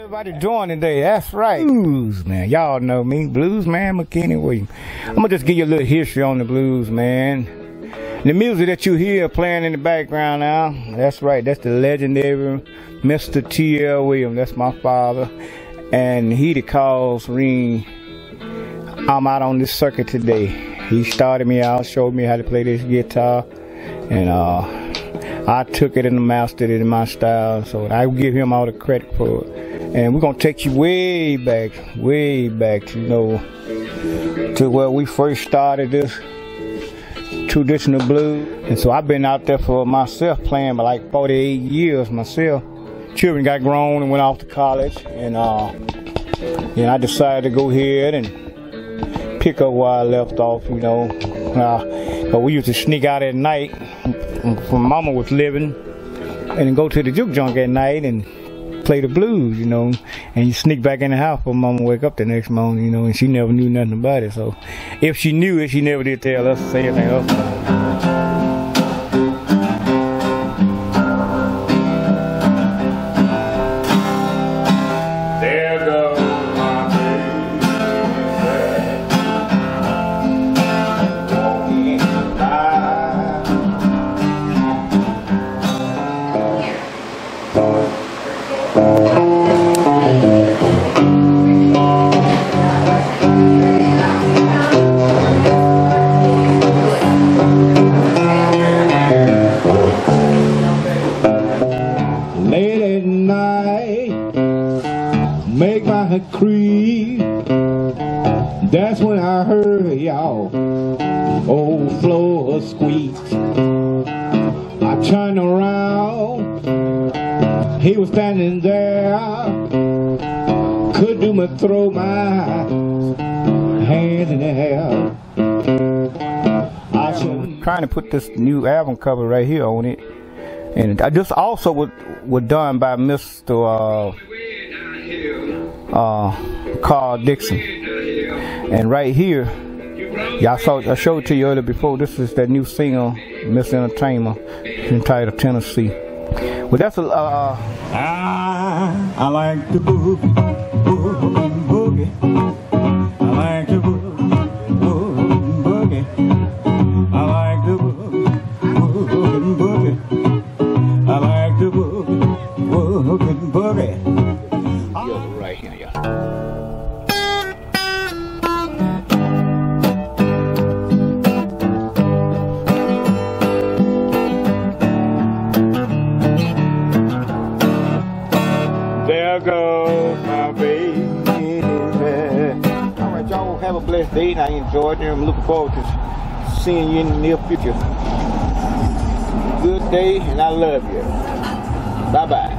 Everybody doing today? That's right. Blues, man. Y'all know me, Blues Man McKinney Williams. I'm gonna just give you a little history on the blues, man. The music that you hear playing in the background now, that's right. That's the legendary Mr. T.L. Williams. That's my father, and he the cause ring. I'm out on this circuit today. He started me out, showed me how to play this guitar, and uh, I took it and mastered it in my style. So I give him all the credit for it. And we're gonna take you way back, way back, you know, to where we first started this traditional blues. And so I've been out there for myself playing for like 48 years myself. Children got grown and went off to college, and uh, and I decided to go ahead and pick up where I left off, you know. Uh, we used to sneak out at night when Mama was living, and go to the juke joint at night and play the blues, you know, and you sneak back in the house for mama wake up the next morning, you know, and she never knew nothing about it. So if she knew it, she never did tell us say anything else. Late at night, make my creep. That's when I heard y'all old floor squeak. I turned around, he was standing there. Could do my throw my hands in the air. I should trying to put this new album cover right here on it. And just also was, was done by Mr. Uh, uh, Carl Dixon. And right here, y'all saw I showed to you earlier before. This is that new single, Miss Entertainer, entitled Tennessee. Well, that's a uh, I, I like the have a blessed day. and I enjoyed it. I'm looking forward to seeing you in the near future. Good day, and I love you. Bye bye.